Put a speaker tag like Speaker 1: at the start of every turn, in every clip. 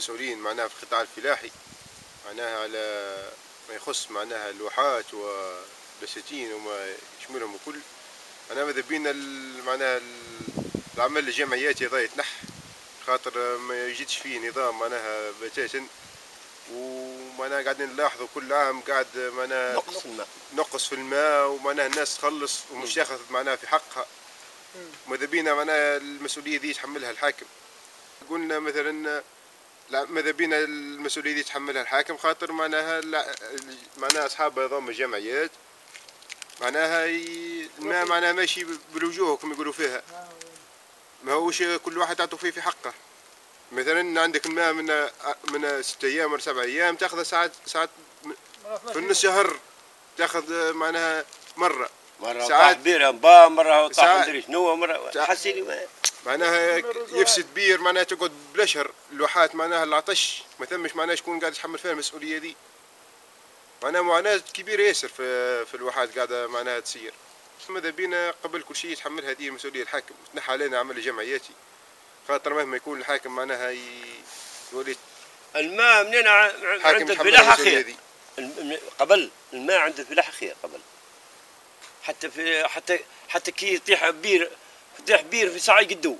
Speaker 1: المسؤولين معناها في القطاع الفلاحي معناها على ما يخص معناها الواحات والبساتين وما يشملهم الكل. أنا ماذا بينا ال- معناها ال- العمل الجمعياتي هذا يتنح خاطر ما يجدش فيه نظام معناها بتاتا. ومعناها قاعدين نلاحظوا كل عام قاعد معناها
Speaker 2: نقص الماء.
Speaker 1: نقص في الماء ومعناها الناس تخلص ومش تاخذ معناها في حقها. ماذا بينا معناها المسؤولية دي يتحملها الحاكم. قلنا مثلا لا ماذا بينا المسؤولية دي يتحملها الحاكم؟ خاطر معناها لا- معناها أصحاب نظام الجمعيات معناها ي- الماء معناها ماشي بالوجوه كما يقولوا فيها. ما هوش كل واحد تعطوا فيه في حقه؟ مثلا عندك الماء من من ستة أيام ولا سبع أيام تأخذ ساعات ساعات في النص شهر تأخذ معناها مرة.
Speaker 2: مرة
Speaker 1: ساعات-
Speaker 2: بيرها با مرة طاح
Speaker 1: ساعات-
Speaker 2: مدري شنو مرة
Speaker 1: ساعات-
Speaker 2: حسيني ما
Speaker 1: معناها يفسد بير معناها تقعد بالاشهر اللوحات معناها العطش ما ثمش معناها شكون قاعد يتحمل فيها المسؤولية دي. معناها معاناة كبيرة ياسر في في الواحات قاعدة معناها تسير ماذا بينا قبل كل شيء يتحمل هذه مسؤوليه الحاكم تنحى علينا عمل جمعياتي. خاطر مهما يكون الحاكم معناها يولي
Speaker 2: الماء منين عند
Speaker 1: المسؤولية
Speaker 2: خير. قبل الماء عند الفلاحة خير قبل. حتى في حتى حتى كي يطيح بير يطيح بير في ساعة يقدوه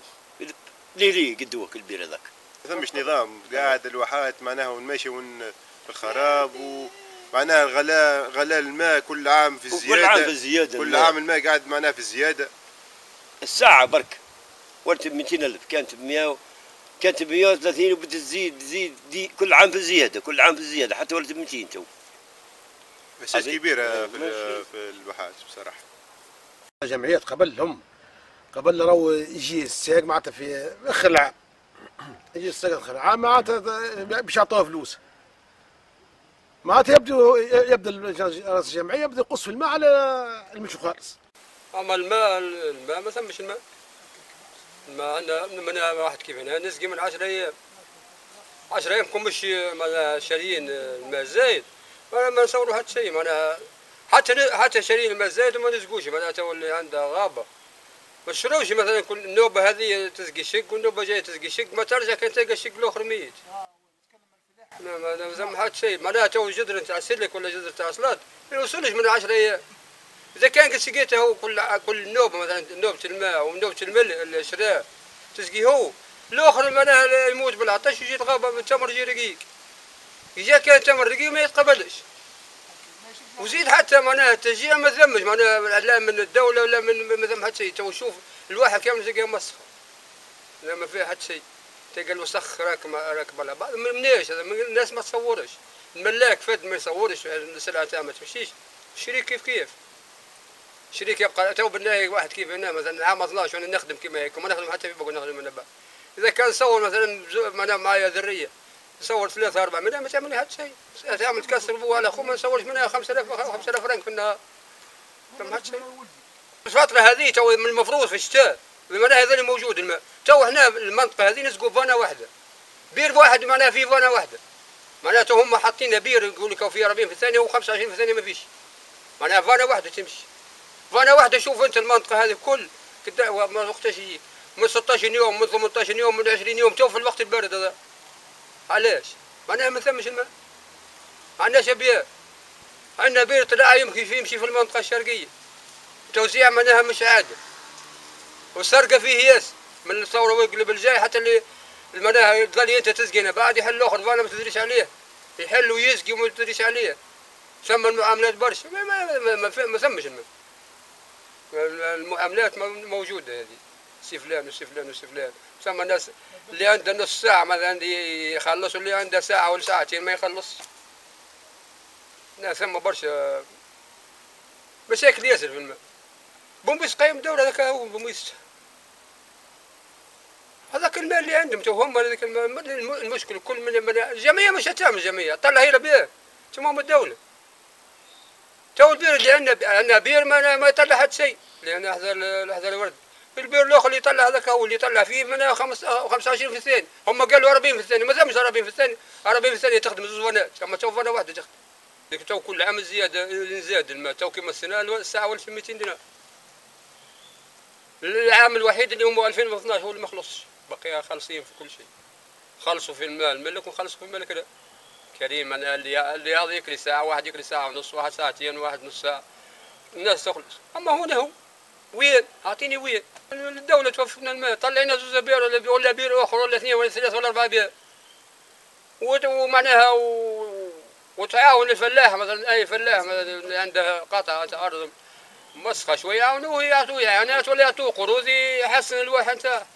Speaker 2: ليه ليه يقدوك البير هذاك.
Speaker 1: ما ثمش نظام قاعد الواحات معناها ونمشي ون في الخراب ومعناها الغلاء غلاء الماء كل عام في الزيادة.
Speaker 2: كل عام في الزيادة
Speaker 1: كل
Speaker 2: الماء.
Speaker 1: عام الماء قاعد معناها في الزيادة.
Speaker 2: الساعة برك. ولت ب 200 ألف كانت ب 100 كانت ب 130 وبدت تزيد تزيد دي كل عام في الزيادة كل عام في الزيادة حتى ولت ب 200 تو.
Speaker 1: مساج
Speaker 2: هذه-
Speaker 1: كبيرة في, في الواحات بصراحة.
Speaker 3: جمعيات قبلهم. قبل راهو يجي الساق معناتها في آخر العام. يجي الساق آخر العام معناتها باش يعطوه فلوس. معناتها يبدو يبدأ رئيس الجمعية يبدأ يقص في الماء على المشي خالص.
Speaker 4: أما الماء الماء ما ثمش الماء. الماء عندنا من واحد كيف هنا نسقي من 10 أيام 10 أيام كون مش شاريين الماء الزايد ما نصوروا حتى شيء معناها حتى حتى شاريين الماء الزايد وما نسقوش معناها تو اللي عندها غابة. ما تشروش مثلا كل النوبه هذه تسقي شق والنوبه جاية تسقي شق ما ترجع كان تلقى الشق الآخر ميت. لا ما ما زم حتى شيء. معناها تو جذر تاع سلق ولا جذر تاع salade ما يوصلش من 10 أيام إذا كان سقيته هو كل كل نوبة مثلا نوبة الماء ونوبة المل الشراء تسقي هو. الآخر معناها يموت بالعطش يجي الغابه بالتمر يجي رقيق. إذا كان تمر رقيق ما يتقبلش. وزيد حتى معناها التشجيع ما ثمش معناها لا من الدولة ولا من ما ثم حتى شيء. تو شوف الواحد كامل تلقاه مسخ لا ما فيه حتى شيء. تلقى الوسخ راكب راكب على بعض. من- منيش هذا من- الناس ما تصورش. الملاك فد ما يصورش السلعة تاعها ما تمشيش الشريك كيف كيف؟ شريك يبقى تو بالله واحد كيف هنا؟ مثلا عام 12 وأنا نخدم كما هيك. وما نخدم حتى في بقول نخدم من بعد إذا كان صور مثلا معناها معايا ذرية. صور ثلاثة أربعة منها ما تعمل لي حتى شيء تعمل تكسر بوها أخوه ما نصورش منها 5000 5000 فرنك في النهار. فما حتى شيء الفترة هذه تو من المفروض في الشتاء الماء هذا اللي موجود الماء تو إحنا المنطقة هذه نسقوا فانا واحدة. بير واحد معناها في فانا واحدة. معناته هم حاطين بير يقول لك في 40 في الثانية و25 في الثانية ما فيش. معناها فانا واحدة تمشي. فانا واحدة شوف انت المنطقة هذه كل وقتاش يجي. من 16 يوم من 18 يوم من 20 يوم تو في الوقت البارد هذا. علاش؟ معناها ما ثمش الماء. ما عندناش ابيار عندنا بير طلع في يمشي في المنطقة الشرقية. توزيع معناها مش عادل والسرقة فيه ياس من الثورة ويقلب الجاي حتى اللي المناها تظل أنت تسقينا بعد يحل الأخر فأنا ما تدريش عليه. يحل ويسقي وما تدريش عليه. ثم المعاملات برشا. ما ما ما, ما, ما, ثمش الماء. المعاملات مو- موجودة هذه. سي فلان وسي فلان وسي فلان. ثم الناس. اللي عنده نص ساعة مثلا يخلص واللي عنده ساعة ولا ساعتين ما يخلص. لا ثم برشا مشاكل ياسر في الماء بومبيس قايم دولة هذاك هو بومبيس هذاك المال اللي عندهم تو هم هذاك الم- الم- المشكل كل من الجمعية مش هتعمل جمعية. طلع هي بيه تمام الدولة؟ تو البير اللي عندنا عندنا بير ما ما يطلع حد شيء. لأن هذا الورد. البير الآخر اللي يطلع هذاك هو اللي يطلع فيه من 25 في الثاني. هم قالوا 40 في الثاني. ما دامش 40 في الثاني. 40 في الثاني تخدم زوج فنات أما تو فنا واحدة تخدم. لكن تو كل عام زيادة زاد الماء. تو كيما السنة الساعة ولا 200 دينار. العام الوحيد اللي هو 2012 هو اللي ما خلصش. بقي خالصين في كل شيء. خلصوا في الماء. الملك وخلصوا في الملك كريم أنا اللي يكري ساعة واحد يكري ساعة ونص واحد ساعتين واحد نص ساعة. الناس تخلص. أما هنا هو. وين اعطيني وين الدولة توفر لنا الماء طلعنا زوز بير ولا ولا بير أخر ولا اثنين ولا ثلاثة ولا أربعة بير. ومعناها و... وتعاون الفلاح مثلا أي فلاح مثلا اللي عنده قطعه أرض مسخة شوية يعاونوه يعطوه اعانات ولا يعطوه قروض يحسن الواحد نتاعه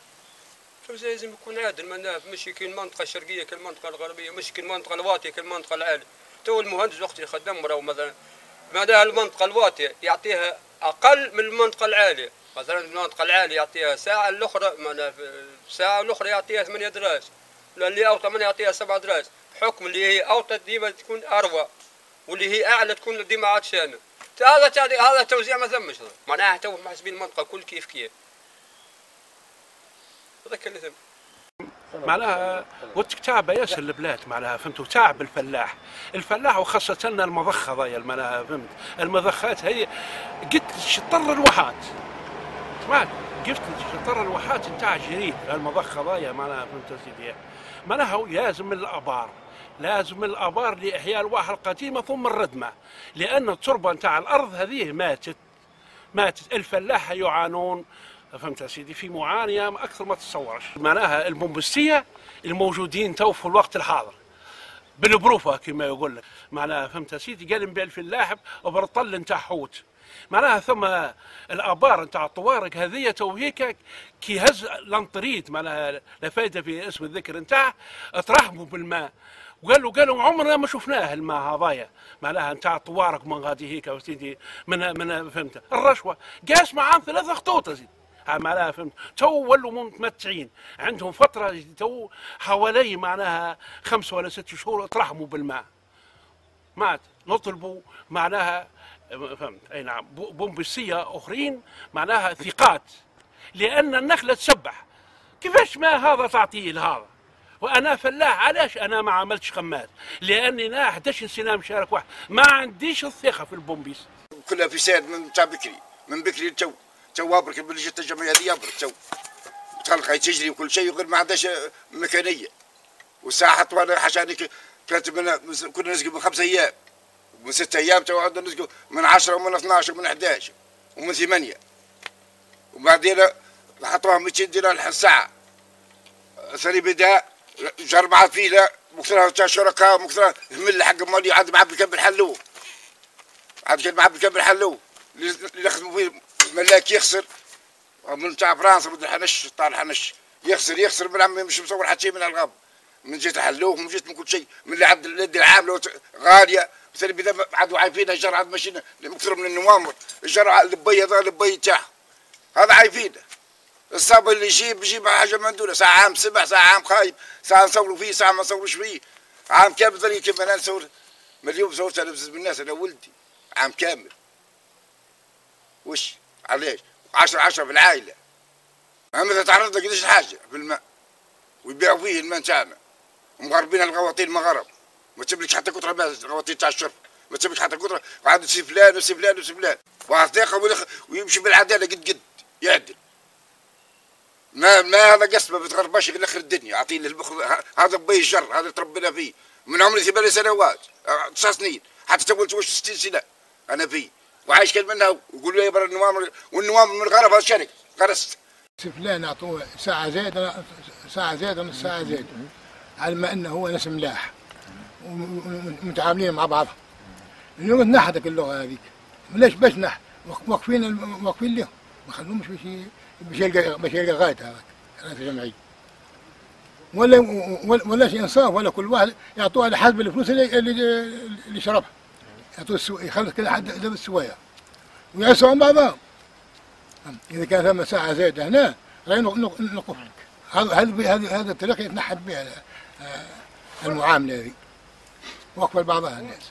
Speaker 4: فمزا لازم يكون عادل معناها مش كي المنطقة الشرقية كي المنطقة الغربية مش كي المنطقة الواطية كي المنطقة العالية. تو المهندس وقت اللي خدم راهو مثلا معناها المنطقة الواطية يعطيها أقل من المنطقة العالية. مثلا المنطقة العالية يعطيها ساعة الأخرى ساعة الأخرى يعطيها ثمانية دراج اللي أوطى منها يعطيها سبعة دراج حكم اللي هي أوطى ديما تكون اروى واللي هي أعلى تكون ديما عطشانه هذا هذا توزيع ما ثمش معناها تو محسبين المنطقة كل كيف كيف. هذاك اللي ثم
Speaker 5: معناها والكتابة ياسر البلاد معناها فهمتوا تعب الفلاح. الفلاح وخاصة المضخة هذايا معناها فهمت؟ المضخات هي قلت شطر الواحات. سمعت قلت شطر الواحات نتاع جريد. المضخة هذايا معناها فهمت سيدي؟ معناها لازم الأبار. لازم الأبار لإحياء الواحة القديمة ثم الردمة. لأن التربة نتاع الأرض هذه ماتت. ماتت. الفلاحة يعانون. فهمت يا سيدي في معانية أكثر ما تتصورش. معناها البومبستية الموجودين تو في الوقت الحاضر. بال preuve كما يقول لك. معناها فهمت يا سيدي قال نبيع الفلاح وبرطل نتاع حوت. معناها ثم الآبار نتاع الطوارق هذه تو هيك كي هز لانطريد. معناها لا فايدة في اسم الذكر نتاعه. ترحبوا بالماء. وقالوا قالوا عمرنا ما شفناه الماء هذايا. معناها نتاع الطوارق من غادي هيك وسيدي من من فهمت. الرشوة. قاس معاهم ثلاثة خطوط سيدي معناها فهمت. تو ولوا متمتعين. عندهم فترة تو حوالي معناها خمسة ولا ست شهور ترحموا بالماء. مات. نطلبوا معناها فهمت. أي نعم. بو- بومبسيه أخرين معناها ثقات. لأن النخلة تسبح. كيفاش ما هذا تعطيه لهذا وأنا فلاح علاش أنا ما عملتش خمات لأني أنا 11 سنة مشارك واحد. ما عنديش الثقة في البومبيس.
Speaker 6: كلها فساد من تاع بكري. من بكري لتو. تو أبرك اللي جت الجمعية هذه أبرك تو. تخلق تجري وكل شيء غير ما عندهاش مكانيه والساعة طوال عشان كانت من كنا نسقي من خمسة أيام. ومن ستة أيام تو عندنا نسقي من 10 ومن 12 ومن 11 ومن 8 وبعدين حطوها 200 دينار الساعة ثاني بدا جرب مع فيلا مكثرها تاع شركاء مكثرها همل حق مالي عاد معبي كم حلوة عاد كان معبي كم حلوة اللي اللي يخدموا فيه الملاك يخسر من تاع فرنسا من الحنش طال الحنش. يخسر يخسر من عمي مش مصور حتى شيء من الغاب. من جهه الحلوف من جهه من كل شيء. من اللي عند اليد العامله غالية. مثلا بدا عاد عايفين الجرعة ماشيين مكثر من النوامر. الجرعة البي هذا البي تاعها هذا عايفينه الصابر اللي يجيب يجيب حاجة من دونه ساعة عام سبع ساعة عام خايب. ساعة نصوروا فيه ساعة ما نصوروش فيه عام كامل ظني كيف أنا نصور. مليون صورت أنا بالناس أنا ولدي. عام كامل. وش؟ علاش 10 10 في العائلة. أما إذا تعرض لك قديش الحاجة في الماء؟ ويبيعوا فيه الماء تاعنا ومغربين الغواطين المغرب ما تجيبلكش حتى كثره ماء الغواطين تاع الشرب. ما تجيبلكش حتى كثره وعاد سي فلان وسي فلان وسي فلان. ويخ- ويمشي بالعدالة قد قد. يعدل. ما ما هذا قسمة ما بتغرباش غير اخر الدنيا. يعطيني المخ هذا بي الجر. هذا تربينا فيه. من عمري ثمان سنوات. آه، تسع سنين. حتى تقول توش 60 سنة. أنا فيه. وعايش كان منها ويقولوا لي برا النوام والنوام من الغرب هذا شرك غرست.
Speaker 7: فلان اعطوه ساعة زياده ساعة زياده نص ساعة زياده على ما إنه هو ناس ملاح. ومتعاملين مع بعضهم اليوم تنحتك اللغة هذيك. ليش باش نح؟ واقفين واقفين لهم ما خلوهمش باش باش يلقى باش يلقى غاية هذاك. رئيس الجمعيه ولا ولا شيء إنصاف ولا كل واحد يعطوه على حسب الفلوس اللي اللي, اللي شربها. يعطوه السو... يخلص كل حد ده بالسوايه ويعسوا عن بعضهم. إذا كان ثم ساعه زايدة هنا راهي نق- نق- نقف هذا هذا هذا الطريقة يتنحت بها آه، المعاملة هذه. وقف بعضها الناس.